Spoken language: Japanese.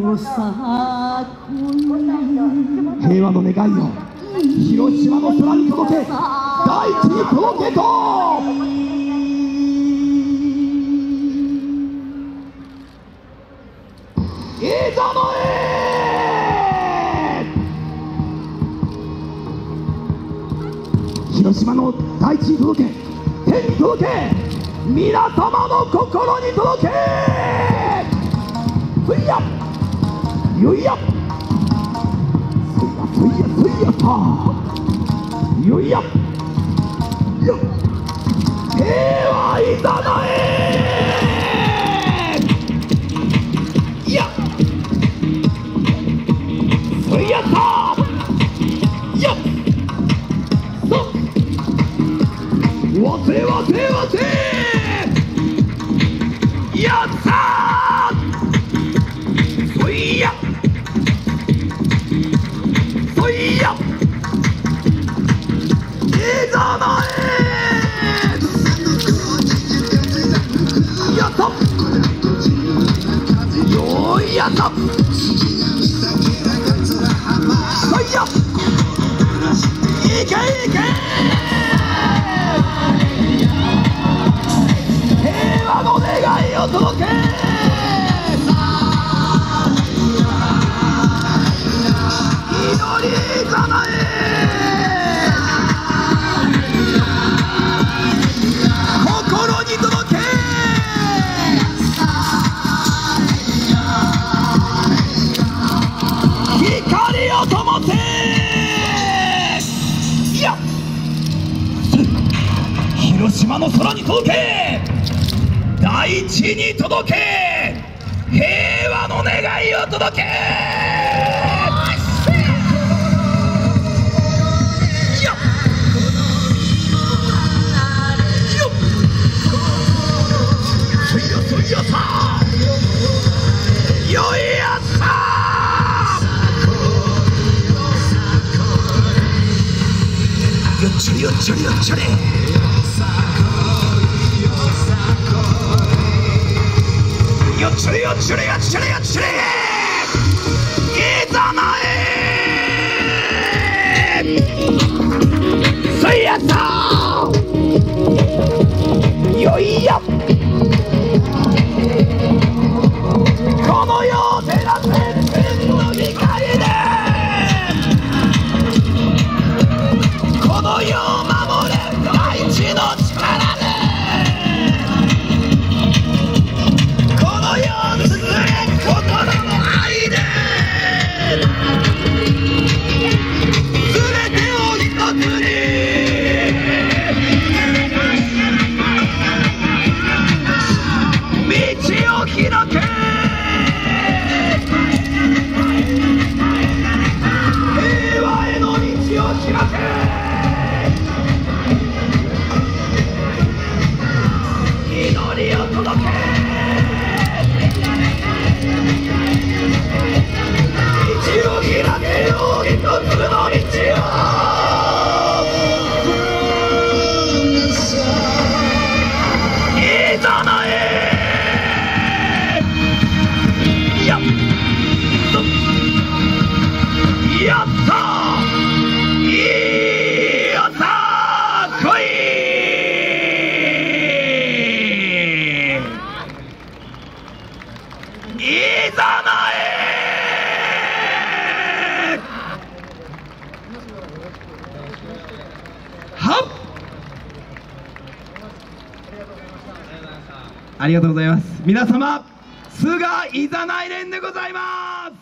よさこい平和の願いを広島の空に届け大地に届けと。いざのえ広島の大地に届け天に届け皆様の心に届け。よいや。そいやそいやそいや。さよいや。よ平和いざなえいやそいやさよそわせわせわせ。やったやったよいやったそいやいけいけ平和の願いを届け広島の空に届け。大地に届け。平和の願いを届け。よいやさよいやさよっちょりよっちょりよっちょりよっちょりよっちょりよっちょりよっちょりやったいやったこい！いざなえはっ！ありがとうございます。皆様菅いざない連でございます。